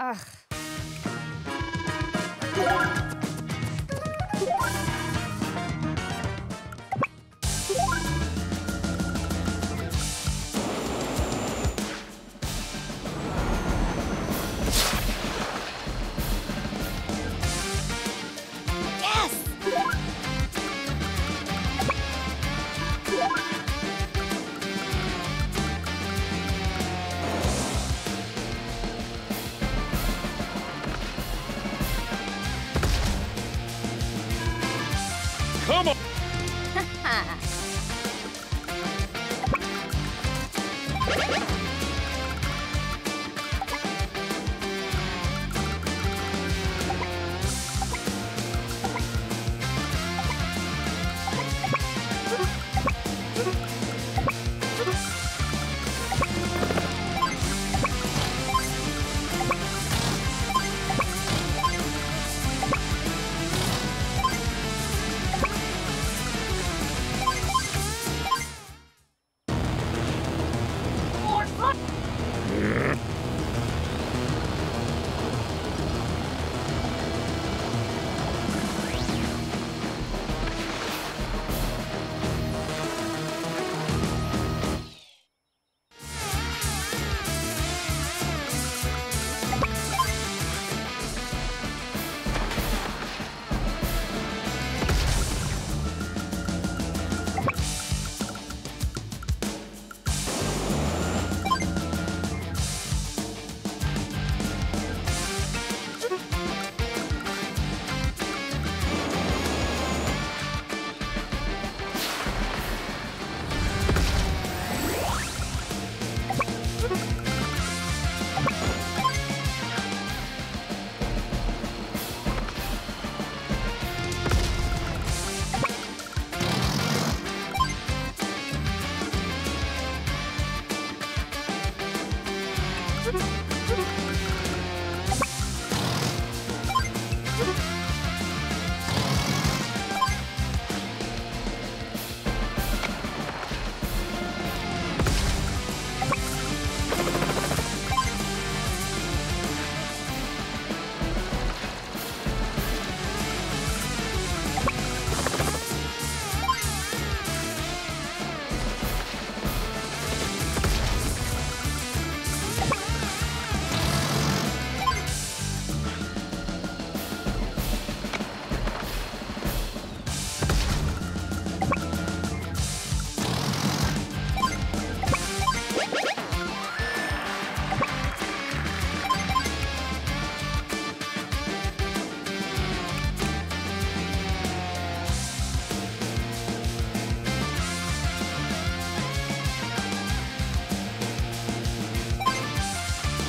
Ugh. Come on! Ha ha!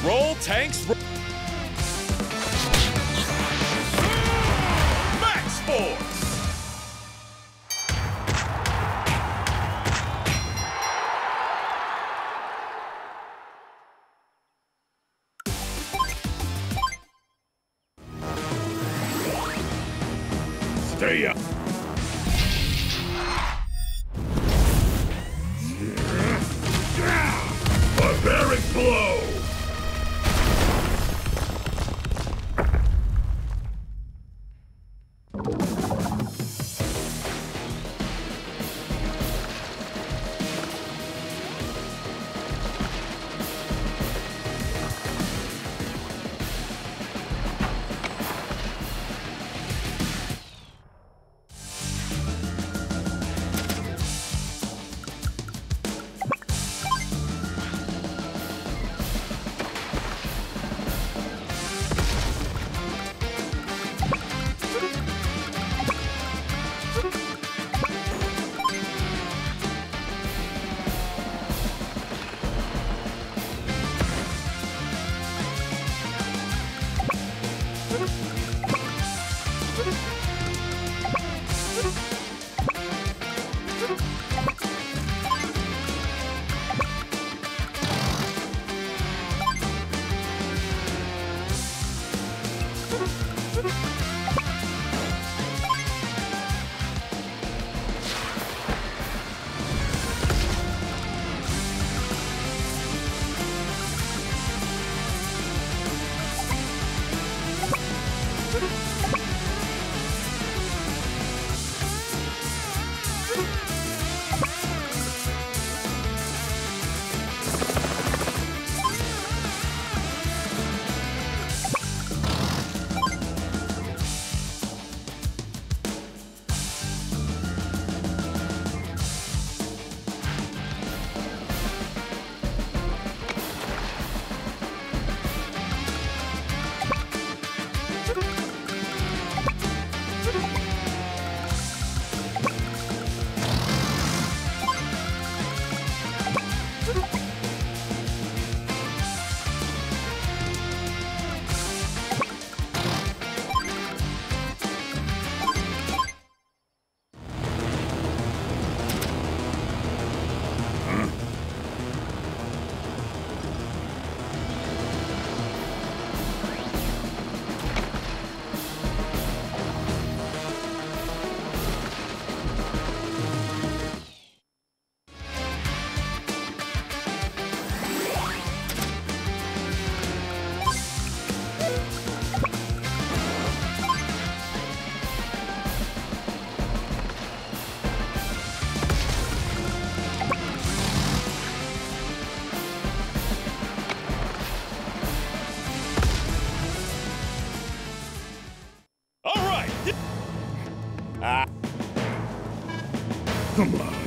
Roll tanks. Max Force. Stay up. Come on.